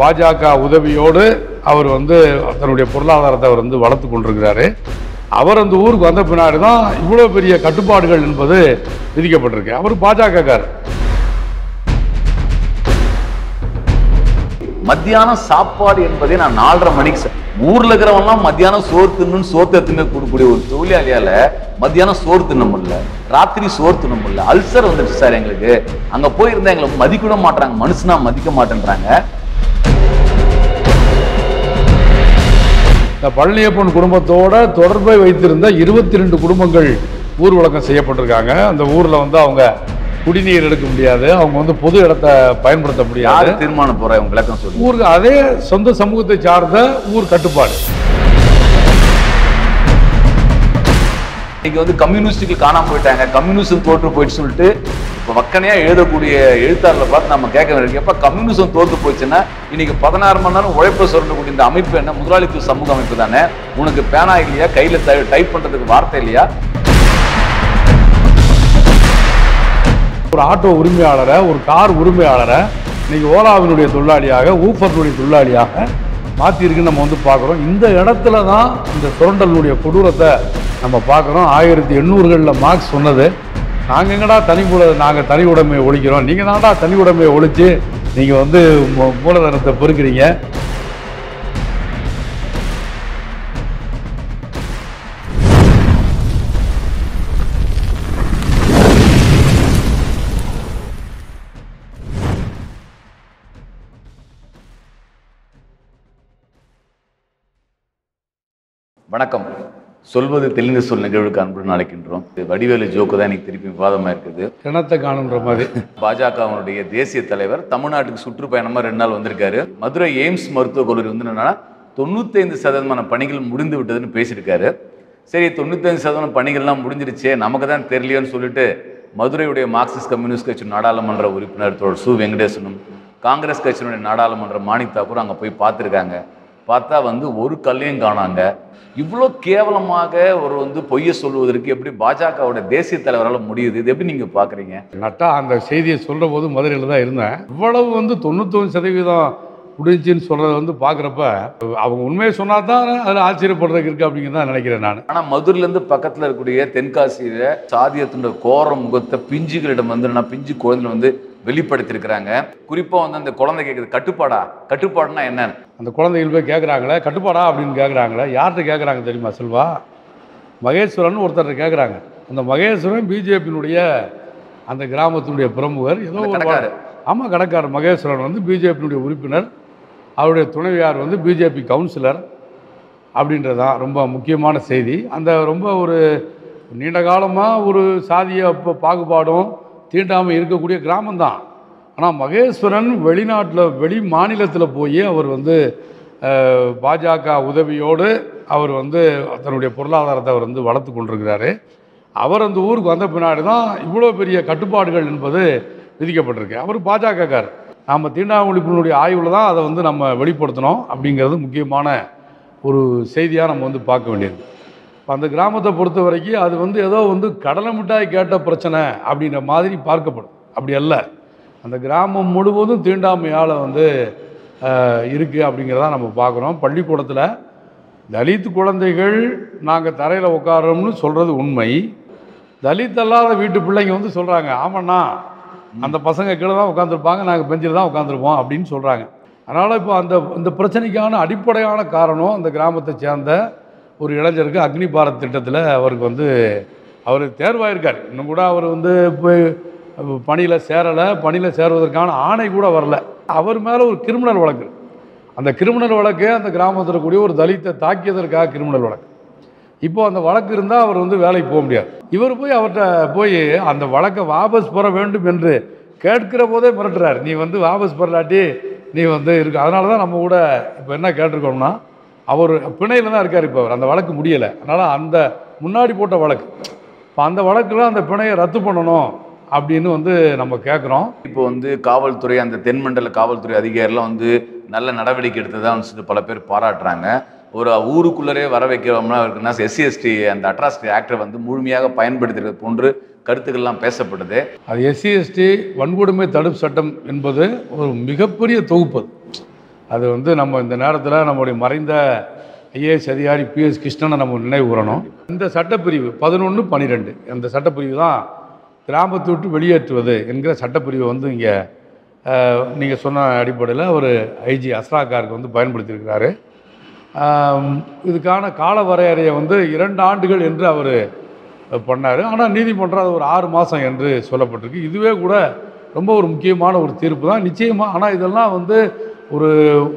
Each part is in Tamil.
பாஜக உதவியோடு அவர் வந்து தன்னுடைய பொருளாதாரத்தை அவர் வந்து வளர்த்து கொண்டிருக்கிறாரு. அவர் அந்த ஊருக்கு வந்த பின்னாடி தான் இவ்வளோ பெரிய கட்டுப்பாடுகள் என்பது விதிக்கப்பட்டிருக்கு. அவர் பாஜகக்கார் மத்தியானம் சாப்பாடு என்பதே நான் நாலரை மணிக்கு சா- ஊர்ல இருக்கிறவன்லாம் மத்தியானம் சோறு தின்னு சோத்தை தின்னு கொடுக்கக்கூடிய ஒரு தொழிலாளியால மத்தியானம் சோறு தின்ன முடியல. ராத்திரி சோறு தின்ன முடியல. அல்சர் வந்துடுச்சு சார் எங்களுக்கு. அங்க போயிருந்தா எங்களை மதிக்க மாட்டாங்க மனுஷனா மதிக்க மாட்டேன்றாங்க. இந்த பழனியப்பன் குடும்பத்தோட தொடர்பை வைத்திருந்த இருபத்தி ரெண்டு குடும்பங்கள் ஊர்வலக்கம் செய்யப்பட்டிருக்காங்க. அந்த ஊரில் வந்து அவங்க குடிநீர் எடுக்க முடியாது. அவங்க வந்து பொது இடத்தை பயன்படுத்த முடியாது. தீர்மானம் உங்க விளக்கம் சொல்லு ஊருக்கு அதே சொந்த சமூகத்தை சார்ந்த ஊர் கட்டுப்பாடு. இன்னைக்கு வந்து கம்யூனிஸ்டுகள் காணாம போயிட்டாங்க. கம்யூனிசம் தோற்று போயிட்டு சொல்லிட்டு இப்போ வக்கனையாக எழுதக்கூடிய எழுத்தாளர்களை பார்த்து நம்ம கேட்க வேண்டிய எப்ப கம்யூனிசம் தோற்று போச்சுன்னா இன்னைக்கு பதினாறு மணி நேரம் உழைப்ப சொல்லக்கூடிய இந்த அமைப்பு என்ன? முதலாளித்துவ சமூக அமைப்பு தானே? உனக்கு பேனா இல்லையா? கையில டைப் பண்றதுக்கு வார்த்தை இல்லையா? ஒரு ஆட்டோ உரிமையாளரை ஒரு கார் உரிமையாளரை இன்னைக்கு ஓலாவினுடைய தொழிலாளியாக ஊஃபர்னுடைய தொழிலாளியாக மாற்றிருக்குன்னு நம்ம வந்து பார்க்குறோம். இந்த இடத்துல தான் இந்த சுரண்டலுடைய கொடூரத்தை நம்ம பார்க்குறோம். ஆயிரத்தி எண்ணூறுகளில் மார்க்ஸ் சொன்னது. நாங்கள் எங்கடா தனி மூல நாங்கள் தனி உடைமையை ஒழிக்கிறோம்? நீங்கள் தான்டா தனி உடைமையை ஒழித்து நீங்கள் வந்து மூ- மூலதனத்தை பெருக்கிறீங்க. வணக்கம். சொல்வது தெளிந்த சொல் நிகழ்வுக்கு அன்புடன் அழைக்கின்றோம். வடிவேலு ஜோக்கு தான் இன்னைக்கு திருப்பி விவாதமா இருக்குது. கிணத்தை காணுன்ற மாதிரி. பாஜகவினுடைய தேசிய தலைவர் தமிழ்நாட்டுக்கு சுற்றுப்பயணமா ரெண்டு நாள் வந்திருக்காரு. மதுரை எய்ம்ஸ் மருத்துவக் கல்லூரி வந்து என்னன்னா தொண்ணூத்தைந்து சதவீதமான பணிகள் முடிந்து விட்டதுன்னு பேசியிருக்காரு. சரி தொண்ணூத்தைந்து சதவீதம் பணிகள்லாம் முடிஞ்சிருச்சே நமக்கு தான் தெரியலையோன்னு சொல்லிட்டு மதுரையுடைய மார்க்சிஸ்ட் கம்யூனிஸ்ட் கட்சி நாடாளுமன்ற உறுப்பினர் தோழர் சு. வெங்கடேசனும் காங்கிரஸ் கட்சியினுடைய நாடாளுமன்ற மாணிக் தாக்கூர் அங்கே போய் பார்த்துருக்காங்க. பார்த்தா வந்து ஒரு கல்லையும் காணாங்க. இவ்வளோ கேவலமாக ஒரு வந்து பொய்யை சொல்வதற்கு எப்படி பாஜகவோட தேசிய தலைவரால் முடியுது? இது எப்படி நீங்கள் பார்க்குறீங்க நட்டா அந்த செய்தியை சொல்கிற போது மதுரையில் தான் இருந்தேன். இவ்வளவு வந்து தொண்ணூத்தொன்று சதவீதம் முடிஞ்சுன்னு சொல்கிறத வந்து பார்க்குறப்ப அவங்க உண்மையை சொன்னா தான் அதில் ஆச்சரியப்படுறதுக்கு இருக்குது அப்படிங்கிறது தான் நினைக்கிறேன் நான். ஆனா மதுரையில இருந்து பக்கத்துல இருக்கக்கூடிய தென்காசியில சாதியத்தினுடைய கோர முகத்தை பிஞ்சுகளிடம் வந்து என்ன பிஞ்சு குழந்தைகள் வந்து வெளிப்படுத்தியிருக்கிறாங்க. குறிப்பா வந்து அந்த குழந்தை கேட்குது கட்டுப்பாடா? கட்டுப்பாடுனா என்ன அந்த குழந்தைகள் போய் கேட்குறாங்களே கட்டுப்பாடா? அப்படின்னு கேட்குறாங்களே யார்கிட்ட கேட்குறாங்க தெரியுமா செல்வா? மகேஸ்வரன் ஒருத்தர் கேட்குறாங்க அந்த மகேஸ்வரன் பிஜேபியினுடைய அந்த கிராமத்தினுடைய பிரமுகர் ஏதோ ஒரு. ஆமாம் கடைக்காரர் மகேஸ்வரன் வந்து பிஜேபியினுடைய உறுப்பினர். அவருடைய துணைவியார் வந்து பிஜேபி கவுன்சிலர் அப்படின்றதான் ரொம்ப முக்கியமான செய்தி. அந்த ரொம்ப ஒரு நீண்ட காலமாக ஒரு சாதிய பாகுபாடும் தீண்டாமல் இருக்கக்கூடிய கிராமம்தான். ஆனால் மகேஸ்வரன் வெளிநாட்டில் வெளி மாநிலத்தில் போய் அவர் வந்து பாஜக உதவியோடு அவர் வந்து தன்னுடைய பொருளாதாரத்தை அவர் வந்து வளர்த்து கொண்டிருக்கிறாரு. அவர் அந்த ஊருக்கு வந்த பின்னாடி தான் இவ்வளோ பெரிய கட்டுப்பாடுகள் என்பது விதிக்கப்பட்டிருக்கு. அவர் பாஜகக்கார். நாம் தீண்டாமொழிப்பினுடைய ஆய்வில் தான் அதை வந்து நம்ம வெளிப்படுத்தணும் அப்படிங்கிறது முக்கியமான ஒரு செய்தியாக நம்ம வந்து பார்க்க வேண்டியது. அந்த கிராமத்தை பொறுத்த வரைக்கும் அது வந்து ஏதோ வந்து கடலை மிட்டாய் கேட்ட பிரச்சனை அப்படின்ற மாதிரி பார்க்கப்படும். அப்படி அல்ல. அந்த கிராமம் முழுவதும் தீண்டாமையால் வந்து இருக்குது அப்படிங்கிறத நம்ம பார்க்குறோம். பள்ளிக்கூடத்தில் தலித் குழந்தைகள் நாங்கள் தரையில் உட்காரோம்னு சொல்கிறது உண்மை. தலித் அல்லாத வீட்டு பிள்ளைங்க வந்து சொல்கிறாங்க ஆமாண்ணா அந்த பசங்க கீழே தான் உட்காந்துருப்பாங்க நாங்கள் பெஞ்சில் தான் உட்காந்துருப்போம் அப்படின்னு சொல்கிறாங்க அதனால் இப்போ அந்த இந்த பிரச்சனைக்கான அடிப்படையான காரணம் அந்த கிராமத்தை சேர்ந்த ஒரு இளைஞருக்கு அக்னி பாரத் திட்டத்தில் அவருக்கு வந்து அவர் தேர்வாயிருக்கார். இன்னும் கூட அவர் வந்து போய் பணியில் சேரலை பணியில் சேருவதற்கான ஆணை கூட வரல. அவர் மேலே ஒரு கிரிமினல் வழக்கு. அந்த கிரிமினல் வழக்கு அந்த கிராமத்தில் இருக்கக்கூடிய ஒரு தலித்தை தாக்கியதற்காக கிரிமினல் வழக்கு. இப்போ அந்த வழக்கு இருந்தால் அவர் வந்து வேலைக்கு போக முடியாது. இவர் போய் அவர்கிட்ட போய் அந்த வழக்கை வாபஸ் பெற வேண்டும் என்று கேட்கிற போதே மிரட்டுறார். நீ வந்து வாபஸ் பெறலாட்டி நீ வந்து இருக்கு. அதனால தான் நம்ம கூட இப்போ என்ன கேட்டிருக்கோம்னா அவர் பிணையில் தான் இருக்கார் இப்போ அவர். அந்த வழக்கு முடியலை. அதனால் அந்த முன்னாடி போட்ட வழக்கு. இப்போ அந்த வழக்கில் அந்த பிணையை ரத்து பண்ணணும் அப்படின்னு வந்து நம்ம கேட்குறோம் இப்போ வந்து காவல்துறை அந்த தென்மண்டல காவல்துறை அதிகாரிலாம் வந்து நல்ல நடவடிக்கை எடுத்ததான் சொல்லிட்டு பல பேர் பாராட்டுறாங்க. ஒரு ஊருக்குள்ளரே வர வைக்கிறோம்னா இருக்குன்னா எஸ்சி எஸ்டி அந்த அட்ராசிட்டி ஆக்டை வந்து முழுமையாக பயன்படுத்துறது போன்று கருத்துக்கள்லாம் பேசப்படுது. அது எஸ்சி எஸ்டி வன்கொடுமை தடுப்பு சட்டம் என்பது ஒரு மிகப்பெரிய தொகுப்பு அது. வந்து நம்ம இந்த நேரத்தில் நம்முடைய மறைந்த ஐஏஎஸ் அதிகாரி பிஎஸ் கிருஷ்ணனை நம்ம நினைவு கூறணும் இந்த சட்டப்பிரிவு பதினொன்று பன்னிரெண்டு அந்த சட்டப்பிரிவு தான் கிராமத்தை விட்டு வெளியேற்றுவது என்கிற சட்டப்பிரிவை வந்து இங்கே நீங்கள் சொன்ன அடிப்படையில் அவர் ஐஜி அஸ்ராக்காருக்கு வந்து பயன்படுத்தியிருக்கிறாரு. இதுக்கான கால வரையறையை வந்து இரண்டு ஆண்டுகள் என்று அவர் பண்ணார். ஆனால் நீதிமன்றம் அது ஒரு ஆறு மாதம் என்று சொல்லப்பட்டிருக்கு. இதுவே கூட ரொம்ப ஒரு முக்கியமான ஒரு தீர்ப்பு தான். நிச்சயமாக ஆனால் இதெல்லாம் வந்து ஒரு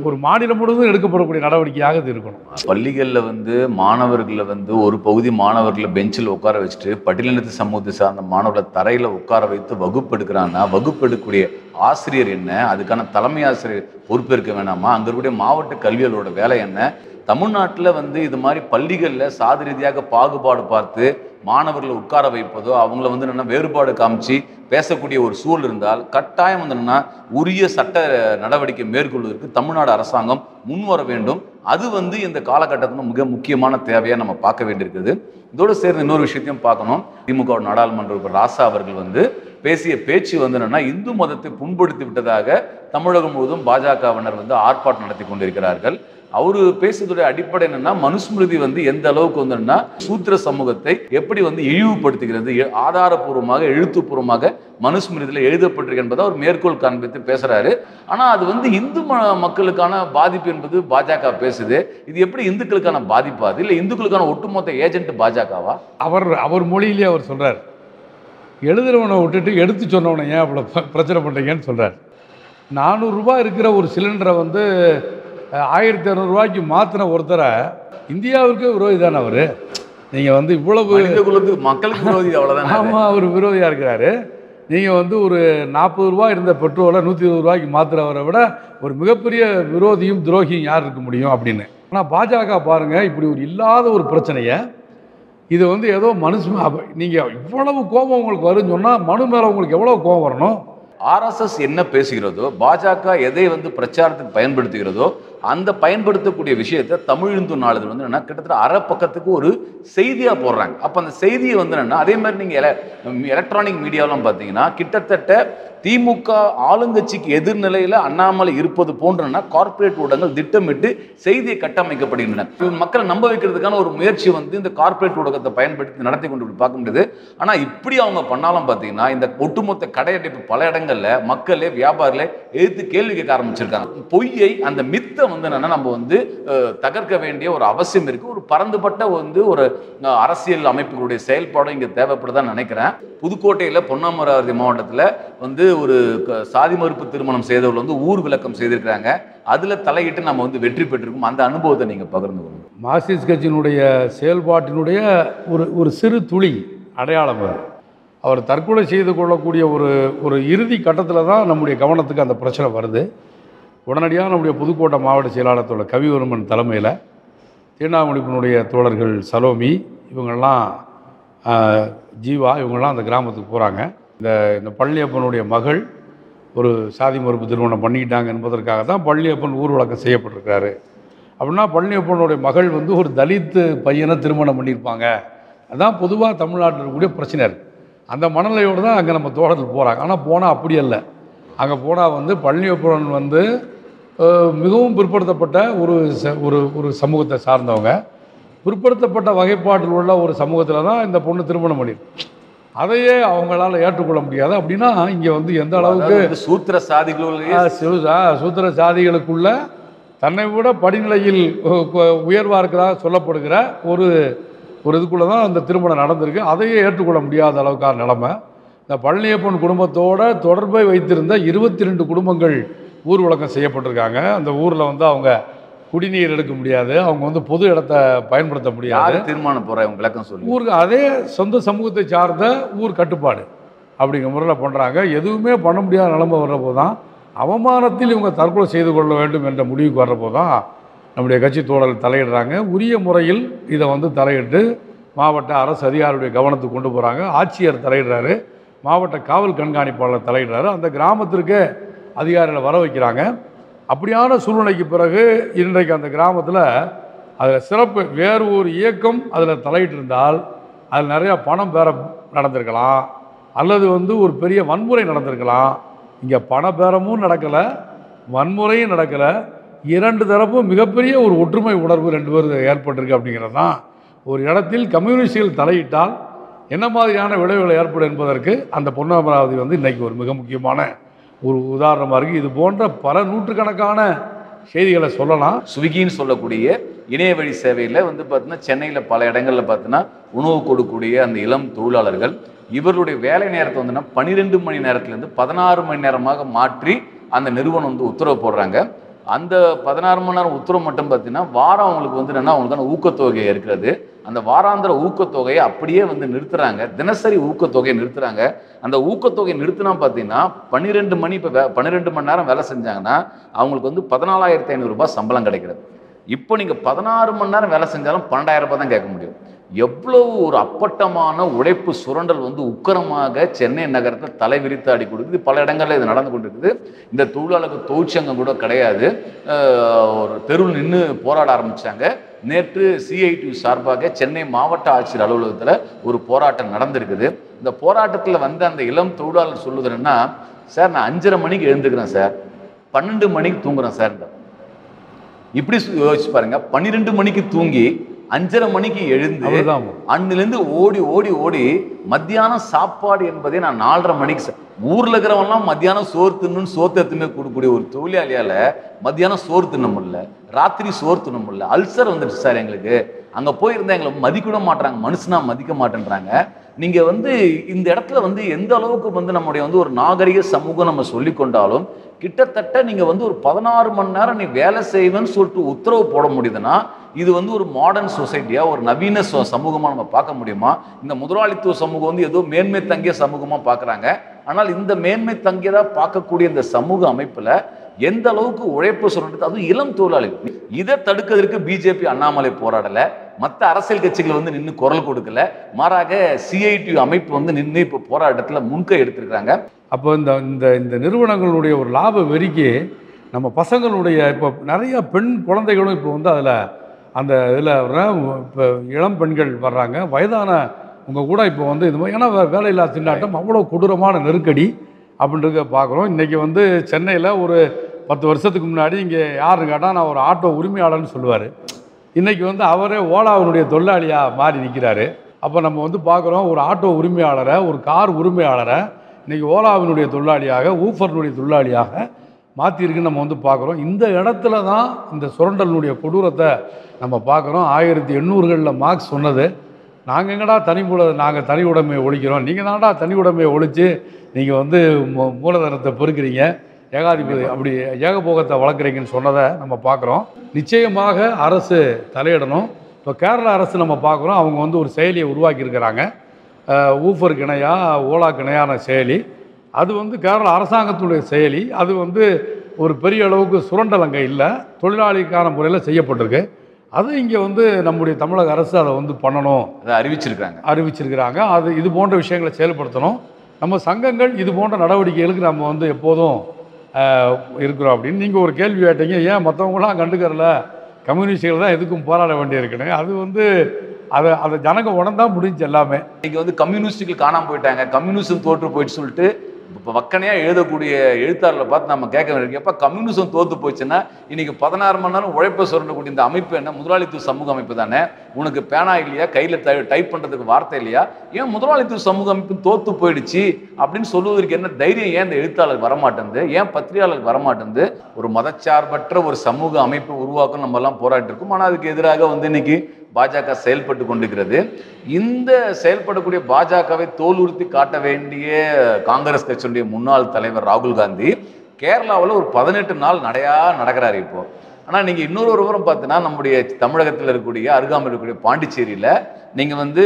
ஒரு மாநிலம் முழுவதும் எடுக்கப்படக்கூடிய நடவடிக்கையாக இது இருக்கணும். பள்ளிகளில் வந்து மாணவர்களை வந்து ஒரு பகுதி மாணவர்களை பெஞ்சில் உட்கார வச்சுட்டு பட்டியலினத்து சமூகத்தை சார்ந்த மாணவர்களை தரையில் உட்கார வைத்து வகுப்பு எடுக்கிறாங்கன்னா வகுப்பு எடுக்கக்கூடிய ஆசிரியர் என்ன? அதுக்கான தலைமை ஆசிரியர் பொறுப்பேற்க வேணாமா? அங்கே இருக்கக்கூடிய மாவட்ட கல்வியலோட வேலை என்ன? தமிழ்நாட்டில் வந்து இது மாதிரி பள்ளிகளில் சாதி ரீதியாக பாகுபாடு பார்த்து மாணவர்களை உட்கார வைப்பதோ அவங்கள வந்து என்னென்னா வேறுபாடு காமிச்சு பேசக்கூடிய ஒரு சூழல் இருந்தால் கட்டாயம் வந்து என்னென்னா உரிய சட்ட நடவடிக்கை மேற்கொள்வதற்கு தமிழ்நாடு அரசாங்கம் முன் வர வேண்டும். அது வந்து இந்த காலகட்டத்தில் மிக முக்கியமான தேவையாக நம்ம பார்க்க வேண்டியிருக்குது. இதோடு சேர்ந்து இன்னொரு விஷயத்தையும் பார்க்கணும். திமுக நாடாளுமன்ற உறுப்பினர் ராசா அவர்கள் வந்து பேசிய பேச்சு வந்து என்னென்னா இந்து மதத்தை புண்படுத்தி விட்டதாக தமிழகம் முழுவதும் பாஜகவினர் வந்து ஆர்ப்பாட்டம் நடத்தி கொண்டிருக்கிறார்கள். அவரு பேசுறதுடைய அடிப்படை என்னன்னா மனுஸ்மிருதி வந்து எந்த அளவுக்கு வந்துன்னா சூத்திர சமூகத்தை எப்படி வந்து இழிவுபடுத்துகிறது எ- ஆதாரபூர்வமாக எழுத்துப்பூர்வமாக மனுஸ்மிருதியில் எழுதப்பட்டிருக்கு என்பதை அவர் மேற்கோள் காண்பித்து பேசுறாரு. ஆனா அது வந்து இந்து ம- மக்களுக்கான பாதிப்பு என்பது பாஜக பேசுது. இது எப்படி இந்துக்களுக்கான பாதிப்பா? அது இல்லை இந்துக்களுக்கான ஒட்டுமொத்த ஏஜென்ட் பாஜகவா? அவர் அவர் மொழியிலேயே அவர் சொல்கிறார் எழுதுறவனை விட்டுட்டு எடுத்து சொன்னவனை ஏன் அவ்வளோ பிரச்சனை பண்ணுறீங்கன்னு சொல்கிறார் நானூறுரூபா இருக்கிற ஒரு சிலிண்டரை வந்து ஆயிரத்தி இரநூறுவாய்க்கு மாற்றின ஒருத்தரை இந்தியாவுக்கே விரோதி தானே அவர்? நீங்கள் வந்து இவ்வளவு மக்களுக்கு விரோதி அவ்வளவுதான் ஆமாம் அவர் விரோதியாக இருக்கிறாரு. நீங்கள் வந்து ஒரு நாற்பது ரூபா இருந்த பெட்ரோலை நூற்றி இருபது ரூபாய்க்கு மாற்றுறவரை விட ஒரு மிகப்பெரிய விரோதியும் துரோகியும் யார் இருக்க முடியும் அப்படின்னு. ஆனால் பாஜக பாருங்கள் இப்படி ஒரு இல்லாத ஒரு பிரச்சனையை இது வந்து ஏதோ மனுஷன் நீங்கள் இவ்வளவு கோபம் உங்களுக்கு வரும்னு சொன்னால் மனு மேலே உங்களுக்கு எவ்வளோ கோபம் வரணும்? ஆர்எஸ்எஸ் என்ன பேசுகிறதோ பாஜக எதை வந்து பிரச்சாரத்துக்கு பயன்படுத்துகிறதோ அந்த பயன்படுத்தக்கூடிய விஷயத்தை தமிழ் இந்து நாளிதழ் வந்து என்னன்னா கிட்டத்தட்ட அரை பக்கத்துக்கு ஒரு செய்தியாக போடுறாங்க. அப்போ அந்த செய்தியை வந்து என்னென்னா அதே மாதிரி நீங்கள் எலக்ட்ரானிக் மீடியாவெலாம் பார்த்தீங்கன்னா கிட்டத்தட்ட திமுக ஆளுங்கட்சிக்கு எதிர்நிலையில் அண்ணாமலை இருப்பது போன்றனா கார்ப்பரேட் ஊடகங்கள் திட்டமிட்டு செய்தியை கட்டமைக்கப்படுகின்றன. மக்களை நம்ப வைக்கிறதுக்கான ஒரு முயற்சி வந்து இந்த கார்ப்பரேட் ஊடகத்தை பயன்படுத்தி நடத்தி கொண்டு பார்க்க முடியுது. ஆனால் இப்படி அவங்க பண்ணாலும் பார்த்தீங்கன்னா இந்த ஒட்டுமொத்த கடையடைப்பு பல இடங்களில் மக்களே வியாபாரிகளே எதிர்த்து கேள்வி கேட்க ஆரம்பிச்சிருக்காங்க. பொய்யை அந்த மித்த வந்து என்னன்னா நம்ம வந்து தகர்க்க வேண்டிய ஒரு அவசியம் இருக்கு. ஒரு பரந்துபட்ட வந்து ஒரு அரசியல் அமைப்புகளுடைய செயல்பாடும் இங்கே தேவைப்படுதான் நினைக்கிறேன். புதுக்கோட்டையில் பொன்னாமராவதி மாவட்டத்தில் வந்து ஒரு சாதி மறுப்பு திருமணம் செய்தவர்கள் வந்து ஊர் விளக்கம் செய்திருக்கிறாங்க. அதில் தலையிட்டு நம்ம வந்து வெற்றி பெற்றிருக்கோம். அந்த அனுபவத்தை நீங்கள் பகிர்ந்துக்கணும் மார்க்சிஸ்ட் கட்சியினுடைய செயல்பாட்டினுடைய ஒரு ஒரு சிறு துளி அடையாளம் அது. அவர் தற்கொலை செய்து கொள்ளக்கூடிய ஒரு ஒரு இறுதி கட்டத்தில் தான் நம்முடைய கவனத்துக்கு அந்த பிரச்சனை வருது. உடனடியாக நம்முடைய புதுக்கோட்டை மாவட்ட செயலாளத்தோட கவிவர்மன் தலைமையில் தீண்டாமொழிப்பினுடைய தோழர்கள் சலோமி இவங்கெல்லாம் ஜீவா இவங்கெல்லாம் அந்த கிராமத்துக்கு போகிறாங்க இந்த இந்த பழனியப்பனுடைய மகள் ஒரு சாதி மறுப்பு திருமணம் பண்ணிக்கிட்டாங்க என்பதற்காக தான் பள்ளியப்பன் ஊர்வலக்கம் செய்யப்பட்டிருக்காரு அப்படின்னா பழனியப்பனுடைய மகள் வந்து ஒரு தலித்து பையனை திருமணம் பண்ணியிருப்பாங்க. அதான் பொதுவாக தமிழ்நாட்டில் இருக்கக்கூடிய பிரச்சனை இருக்குது அந்த மனநிலையோடு தான் அங்கே நம்ம தோட்டத்தில் போகிறாங்க ஆனால் போனால் அப்படி அல்ல. அங்கே போனால் வந்து பழனியப்பன் வந்து மிகவும் பிற்படுத்தப்பட்ட ஒரு ச- ஒரு ஒரு சமூகத்தை சார்ந்தவங்க. பிற்படுத்தப்பட்ட வகைப்பாட்டில் உள்ள ஒரு சமூகத்தில் தான் இந்த பொண்ணு திருமணம் பண்ணியிருக்கு அதையே அவங்களால ஏற்றுக்கொள்ள முடியாது. அப்படின்னா இங்கே வந்து எந்த அளவுக்கு சூத்திர ஆ, சூத்திர சாதிகளுக்குள்ள தன்னை விட படிநிலையில் உ- உ- உயர்வா இருக்கிறதாக சொல்லப்படுகிற ஒரு ஒரு இதுக்குள்ள தான் அந்த திருமணம் நடந்திருக்கு. அதையே ஏற்றுக்கொள்ள முடியாத அளவுக்கான நிலைமை. இந்த பழனியப்பன் குடும்பத்தோட தொடர்பை வைத்திருந்த இருபத்தி ரெண்டு குடும்பங்கள் ஊர்வலக்கம் செய்யப்பட்டிருக்காங்க. அந்த ஊரில் வந்து அவங்க குடிநீர் எடுக்க முடியாது. அவங்க வந்து பொது இடத்த பயன்படுத்த முடியாது. தீர்மானம் உங்க விளக்கம் சொல்லி. ஊருக்கு அதே சொந்த சமூகத்தை சார்ந்த ஊர் கட்டுப்பாடு அப்படிங்கிற முறையில் பண்ணுறாங்க எதுவுமே பண்ண முடியாத நிலைமை வர்றப்போ தான் அவமானத்தில் இவங்க தற்கொலை செய்து கொள்ள வேண்டும் என்ற முடிவுக்கு வர்றப்போ தான் நம்முடைய கட்சி தோழர்கள் தலையிடுறாங்க. உரிய முறையில் இதை வந்து தலையிட்டு மாவட்ட அரசு அதிகாரியுடைய கவனத்துக்கு கொண்டு போகிறாங்க ஆட்சியர் தலையிடுறாரு. மாவட்ட காவல் கண்காணிப்பாளர் தலையிடுறாரு. அந்த கிராமத்திற்கே அதிகாரிகளை வர வைக்கிறாங்க. அப்படியான சூழ்நிலைக்கு பிறகு இன்றைக்கு அந்த கிராமத்தில் அதில் சிறப்பு வேறு ஒரு இயக்கம் அதில் தலையிட்டு இருந்தால் அதில் நிறையா பணம் பேர நடந்திருக்கலாம். அல்லது வந்து ஒரு பெரிய வன்முறை நடந்திருக்கலாம். இங்கே பண பேரமும் நடக்கலை வன்முறையும் நடக்கலை. இரண்டு தரப்பும் மிகப்பெரிய ஒரு ஒற்றுமை உணர்வு ரெண்டு பேரும் ஏற்பட்டிருக்கு அப்படிங்கிறது தான் ஒரு இடத்தில் கம்யூனிஸ்டுகள் தலையிட்டால் என்ன மாதிரியான விளைவுகள் ஏற்படும் என்பதற்கு அந்த பொன்னமராவதி வந்து இன்றைக்கி ஒரு மிக முக்கியமான ஒரு உதாரணமாக இருக்குது இது போன்ற பல நூற்றுக்கணக்கான செய்திகளை சொல்லலாம். ஸ்விக்கின்னு சொல்லக்கூடிய இணைய வழி சேவையில் வந்து பார்த்தீங்கன்னா சென்னையில் பல இடங்களில் பார்த்தீங்கன்னா உணவு கொடுக்கக்கூடிய அந்த இளம் தொழிலாளர்கள் இவர்களுடைய வேலை நேரத்தை வந்துன்னா பன்னிரெண்டு மணி நேரத்துலேருந்து பதினாறு மணி நேரமாக மாற்றி அந்த நிறுவனம் வந்து உத்தரவு போடுறாங்க. அந்த பதினாறு மணி நேரம் உத்தரவு மட்டும் பார்த்தீங்கன்னா வாரம் அவங்களுக்கு வந்து என்னென்னா அவங்களுக்கான ஊக்கத்தொகை இருக்கிறது. அந்த வாராந்திர ஊக்கத்தொகையை அப்படியே வந்து நிறுத்துறாங்க. தினசரி ஊக்கத்தொகையை நிறுத்துறாங்க. அந்த ஊக்கத்தொகையை நிறுத்தினா பார்த்தீங்கன்னா பன்னிரெண்டு மணி இப்போ பன்னிரெண்டு மணி நேரம் வேலை செஞ்சாங்கன்னா அவங்களுக்கு வந்து பதினாலாயிரத்தி ஐநூறுரூபா சம்பளம் கிடைக்கிறது. இப்போ நீங்கள் பதினாறு மணி நேரம் வேலை செஞ்சாலும் பன்னெண்டாயிரம் ரூபாய் தான் கேட்க முடியும். எவ்வளவு ஒரு அப்பட்டமான உழைப்பு சுரண்டல் வந்து உக்கரமாக சென்னை நகரத்தில் தலைவிரித்து ஆடி கொடுக்குது. பல இடங்களில் இது நடந்து கொண்டிருக்குது. இந்த தொழிலாளர்கள் தொழிற்சங்கம் கூட கிடையாது. ஒரு தெருவில் நின்று போராட ஆரம்பித்தாங்க நேற்று சிஐடி சார்பாக சென்னை மாவட்ட ஆட்சியர் அலுவலகத்தில் ஒரு போராட்டம் நடந்திருக்குது. இந்த போராட்டத்தில் வந்த அந்த இளம் தொழிலாளர் சொல்லுதுன்னா சார் நான் அஞ்சரை மணிக்கு எழுந்துக்கிறேன் சார். பன்னெண்டு மணிக்கு தூங்குறேன் சார். இப்படி சு- யோசிச்சு பாருங்க. பன்னிரெண்டு மணிக்கு தூங்கி அஞ்சரை மணிக்கு எழுந்து அன்னிலேருந்து ஓடி ஓடி ஓடி மத்தியானம் சாப்பாடு என்பதே நான் நாலரை மணிக்கு ஊர்ல இருக்கிறவன்லாம் மத்தியானம் சோறு தின்னு சோத்து எடுத்துமே கொடுக்கக்கூடிய ஒரு தொழிலாளியால மத்தியானம் சோறு தின்ன முடியல. ராத்திரி சோறு தின்ன முடியல. அல்சர் வந்துடுச்சு சார் எங்களுக்கு. அங்க போயிருந்தா எங்களை மதிக்கூட மாட்றாங்க. மனுஷனா மதிக்க மாட்டேன்றாங்க. நீங்க வந்து இந்த இடத்துல வந்து எந்த அளவுக்கு வந்து நம்முடைய வந்து ஒரு நாகரிக சமூகம் நம்ம சொல்லி கொண்டாலும் கிட்டத்தட்ட நீங்க வந்து ஒரு பதினாறு மணி நேரம் நீ வேலை செய்வேன்னு சொல்லிட்டு உத்தரவு போட முடியுதுன்னா இது வந்து ஒரு மாடர்ன் சொசைட்டியாக ஒரு நவீன ச- நம்ம பார்க்க முடியுமா? இந்த முதலாளித்துவ சமூகம் வந்து ஏதோ மேன்மை தங்கிய சமூகமாக பார்க்குறாங்க. ஆனால் இந்த மேன்மை தங்கியதாக பார்க்கக்கூடிய இந்த சமூக அமைப்பில் எந்த அளவுக்கு உழைப்பு சுரண்டது அதுவும் இளம் தொழிலாளிகள். இதை தடுக்கிறதுக்கு பிஜேபி அண்ணாமலை போராடலை. மற்ற அரசியல் கட்சிகள் வந்து நின்று குரல் கொடுக்கல. மாறாக சிஐடி அமைப்பு வந்து நின்று இப்போ போராட்டத்தில் முன்கை எடுத்திருக்காங்க அப்போ இந்த இந்த இந்த நிறுவனங்களுடைய ஒரு லாப வெறிக்கு நம்ம பசங்களுடைய இப்போ நிறைய பெண் குழந்தைகளும் இப்போ வந்து அதில் அந்த இதில் இப்போ இளம் பெண்கள் வர்றாங்க. வயதான உங்கள் கூட இப்போ வந்து இது மாதிரி ஏன்னா வே- வேலையில்லா திண்டாட்டம் அவ்வளோ கொடூரமான நெருக்கடி அப்படின்றத பார்க்குறோம். இன்றைக்கி வந்து சென்னையில் ஒரு பத்து வருஷத்துக்கு முன்னாடி இங்கே யாருன்னு கேட்டால் நான் ஒரு ஆட்டோ உரிமையாளர்னு சொல்லுவார். இன்றைக்கி வந்து அவரே ஓலாவினுடைய தொழிலாளியாக மாறி நிற்கிறாரு. அப்போ நம்ம வந்து பார்க்குறோம் ஒரு ஆட்டோ உரிமையாளரை ஒரு கார் உரிமையாளரை இன்றைக்கி ஓலாவினுடைய தொழிலாளியாக ஊஃபர்னுடைய தொழிலாளியாக மாற்றிருக்குன்னு நம்ம வந்து பார்க்குறோம். இந்த இடத்துல தான் இந்த சுரண்டலினுடைய கொடூரத்தை நம்ம பார்க்குறோம். ஆயிரத்தி எண்ணூறுகளில் மார்க்ஸ் சொன்னது. நாங்கள் எங்கடா தனி மூல நாங்கள் தனி உடைமையை ஒழிக்கிறோம்? நீங்கள் தான்டா தனி உடைமையை ஒழித்து நீங்கள் வந்து மூலதனத்தை பெருக்கிறீங்க. ஏகாதிபதி அப்படி ஏகபோகத்தை வளர்க்குறீங்கன்னு சொன்னதை நம்ம பார்க்குறோம். நிச்சயமாக அரசு தலையிடணும். இப்போ கேரள அரசு நம்ம பார்க்குறோம். அவங்க வந்து ஒரு செயலியை உருவாக்கியிருக்கிறாங்க. அஹ், ஊஃபருக்கு இணையாக ஓலாக்கு இணையான செயலி. அது வந்து கேரள அரசாங்கத்துடைய செயலி. அது வந்து ஒரு பெரிய அளவுக்கு சுரண்டல் அங்கே இல்லை. தொழிலாளிக்கான முறையில் செய்யப்பட்டிருக்கு. அது இங்கே வந்து நம்முடைய தமிழக அரசு அதை வந்து பண்ணணும். அதை அறிவிச்சிருக்காங்க அறிவிச்சிருக்கிறாங்க. அது இது போன்ற விஷயங்களை செயல்படுத்தணும். நம்ம சங்கங்கள் இது போன்ற நடவடிக்கைகளுக்கு நம்ம வந்து எப்போதும் இருக்கிறோம் அப்படின்னு நீங்கள் ஒரு கேள்வி கேட்டீங்க. ஏன் மற்றவங்களாம் கண்டுக்கறல? கம்யூனிஸ்டுகள் தான் எதுக்கும் போராட வேண்டியிருக்குன்னு. அது வந்து அதை அதை ஜனங்க உணர்ந்தா முடிஞ்சு எல்லாமே. இன்னைக்கு வந்து கம்யூனிஸ்டுகள் காணாம போயிட்டாங்க. கம்யூனிசம் தோற்று போயிட்டு சொல்லிட்டு இப்போ வக்கனையாக எழுதக்கூடிய எழுத்தாளர்களை பார்த்து நம்ம கேட்க வேண்டிய எப்போ கம்யூனிசம் தோற்று போச்சுன்னா இன்றைக்கி பதினாறு மணி நேரம் உழைப்பை சுரண்டக்கூடிய இந்த அமைப்பு என்ன? முதலாளித்துவ சமூக அமைப்பு தானே? உனக்கு பேனா இல்லையா? கையில் டைப் பண்ணுறதுக்கு வார்த்தை இல்லையா? ஏன் முதலாளித்துவ சமூக அமைப்பு தோற்று போயிடுச்சு? அப்படின்னு சொல்லுவதற்கு என்ன தைரியம் ஏன் இந்த எழுத்தாளர் வரமாட்டேங்குது? ஏன் பத்திரிகையாளர் வரமாட்டேங்குது? ஒரு மதச்சார்பற்ற ஒரு சமூக அமைப்பு உருவாக்கணும் நம்மலாம் போராட்டிருக்கோம் ஆனால் அதுக்கு எதிராக வந்து இன்னைக்கு பாஜக செயல்பட்டு கொண்டிருக்கிறது. இந்த செயல்படக்கூடிய பாஜகவை தோலுறுத்தி காட்ட வேண்டிய காங்கிரஸ் கட்சியுடைய முன்னாள் தலைவர் ராகுல் காந்தி கேரளாவில் ஒரு பதினெட்டு நாள் நடையா நடக்கிறாரு இப்போ. ஆனால் நீங்கள் இன்னொரு ஒரு பார்த்தீங்கன்னா நம்முடைய தமிழகத்தில் இருக்கக்கூடிய அருகாமல் இருக்கக்கூடிய பாண்டிச்சேரியில் நீங்கள் வந்து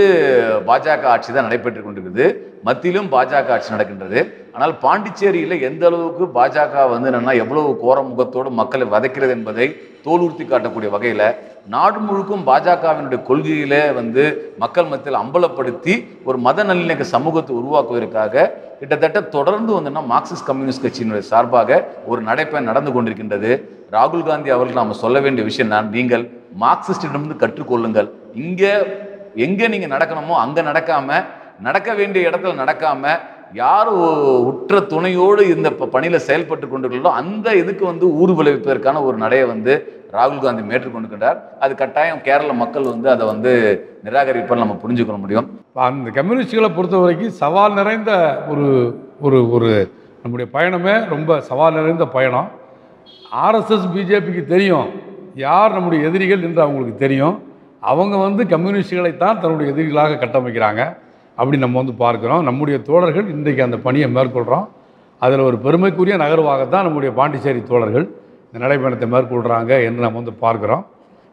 பாஜக ஆட்சி தான் நடைபெற்று கொண்டிருக்குது. மத்தியிலும் பாஜக ஆட்சி நடக்கின்றது. ஆனால் பாண்டிச்சேரியில் எந்த அளவுக்கு பாஜக வந்து என்னன்னா எவ்வளவு கோர முகத்தோடு மக்களை வதைக்கிறது என்பதை தோலுறுத்தி காட்டக்கூடிய வகையில் நாடு முழுக்கும் பாஜகவினுடைய கொள்கையிலே வந்து மக்கள் மத்தியில் அம்பலப்படுத்தி ஒரு மத நல்லிணக்க சமூகத்தை உருவாக்குவதற்காக கிட்டத்தட்ட தொடர்ந்து வந்துன்னா மார்க்சிஸ்ட் கம்யூனிஸ்ட் கட்சியினுடைய சார்பாக ஒரு நடைப்பயன் நடந்து கொண்டிருக்கின்றது. ராகுல் காந்தி அவர்கள் நாம் சொல்ல வேண்டிய விஷயம் நான் நீங்கள் மார்க்சிஸ்டிடமிருந்து கற்றுக்கொள்ளுங்கள். இங்கே எங்கே நீங்கள் நடக்கணுமோ அங்கே நடக்காமல் நடக்க வேண்டிய இடத்துல நடக்காமல் யார் உற்ற துணையோடு இந்த ப- செயல்பட்டு கொண்டிருக்கிறதோ அந்த இதுக்கு வந்து ஊர் விளைவிப்பதற்கான ஒரு நடையை வந்து ராகுல் காந்தி மேற்றுக்கொண்டுக்கிட்டார் அது கட்டாயம் கேரள மக்கள் வந்து அதை வந்து நிராகரிப்பால் நம்ம புரிஞ்சுக்கொள்ள முடியும். அந்த கம்யூனிஸ்டுகளை பொறுத்த வரைக்கும் சவால் நிறைந்த ஒரு ஒரு ஒரு நம்முடைய பயணமே ரொம்ப சவால் நிறைந்த பயணம். ஆர்எஸ்எஸ் பிஜேபிக்கு தெரியும். யார் நம்முடைய எதிரிகள் என்று அவங்களுக்கு தெரியும். அவங்க வந்து கம்யூனிஸ்டுகளைத்தான் தன்னுடைய எதிரிகளாக கட்டமைக்கிறாங்க. அப்படி நம்ம வந்து பார்க்குறோம். நம்முடைய தோழர்கள் இன்றைக்கு அந்த பணியை மேற்கொள்கிறோம் அதில் ஒரு பெருமைக்குரிய நகர்வாகத்தான் நம்முடைய பாண்டிச்சேரி தோழர்கள் இந்த நடைபயணத்தை மேற்கொள்கிறாங்க என்று நம்ம வந்து பார்க்குறோம்.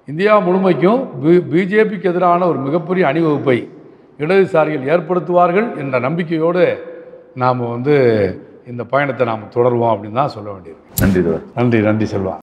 இந்தியா முழுமைக்கும் பி பிஜேபிக்கு எதிரான ஒரு மிகப்பெரிய அணிவகுப்பை இடதுசாரிகள் ஏற்படுத்துவார்கள் என்ற நம்பிக்கையோடு நாம் வந்து இந்த பயணத்தை நாம் தொடருவோம் அப்படின்னு தான் சொல்ல வேண்டியது நன்றி நன்றி நன்றி செல்வா.